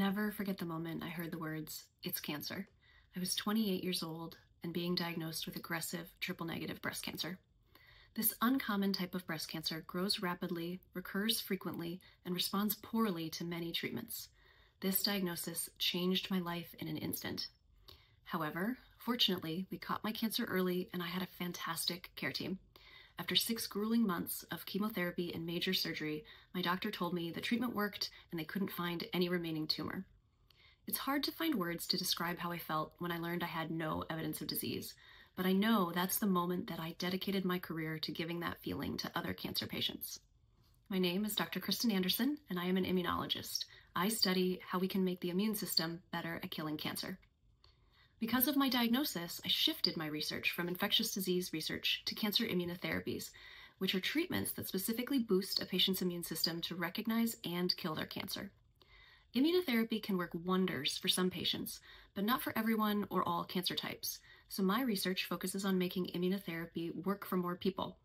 never forget the moment I heard the words, it's cancer. I was 28 years old and being diagnosed with aggressive triple negative breast cancer. This uncommon type of breast cancer grows rapidly, recurs frequently, and responds poorly to many treatments. This diagnosis changed my life in an instant. However, fortunately, we caught my cancer early and I had a fantastic care team. After six grueling months of chemotherapy and major surgery, my doctor told me the treatment worked and they couldn't find any remaining tumor. It's hard to find words to describe how I felt when I learned I had no evidence of disease, but I know that's the moment that I dedicated my career to giving that feeling to other cancer patients. My name is Dr. Kristin Anderson, and I am an immunologist. I study how we can make the immune system better at killing cancer. Because of my diagnosis, I shifted my research from infectious disease research to cancer immunotherapies, which are treatments that specifically boost a patient's immune system to recognize and kill their cancer. Immunotherapy can work wonders for some patients, but not for everyone or all cancer types. So my research focuses on making immunotherapy work for more people.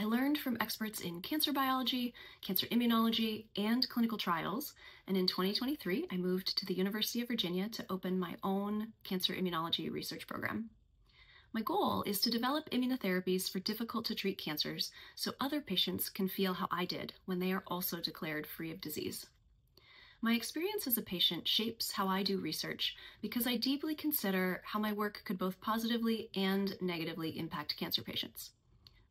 I learned from experts in cancer biology, cancer immunology, and clinical trials, and in 2023, I moved to the University of Virginia to open my own cancer immunology research program. My goal is to develop immunotherapies for difficult to treat cancers so other patients can feel how I did when they are also declared free of disease. My experience as a patient shapes how I do research because I deeply consider how my work could both positively and negatively impact cancer patients.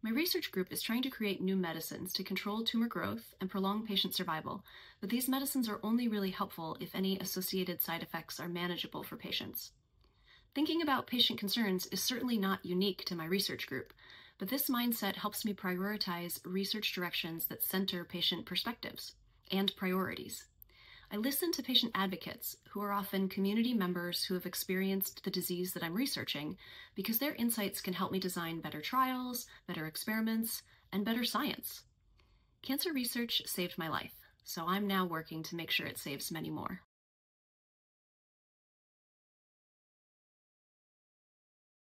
My research group is trying to create new medicines to control tumor growth and prolong patient survival, but these medicines are only really helpful if any associated side effects are manageable for patients. Thinking about patient concerns is certainly not unique to my research group, but this mindset helps me prioritize research directions that center patient perspectives and priorities. I listen to patient advocates, who are often community members who have experienced the disease that I'm researching, because their insights can help me design better trials, better experiments, and better science. Cancer research saved my life, so I'm now working to make sure it saves many more.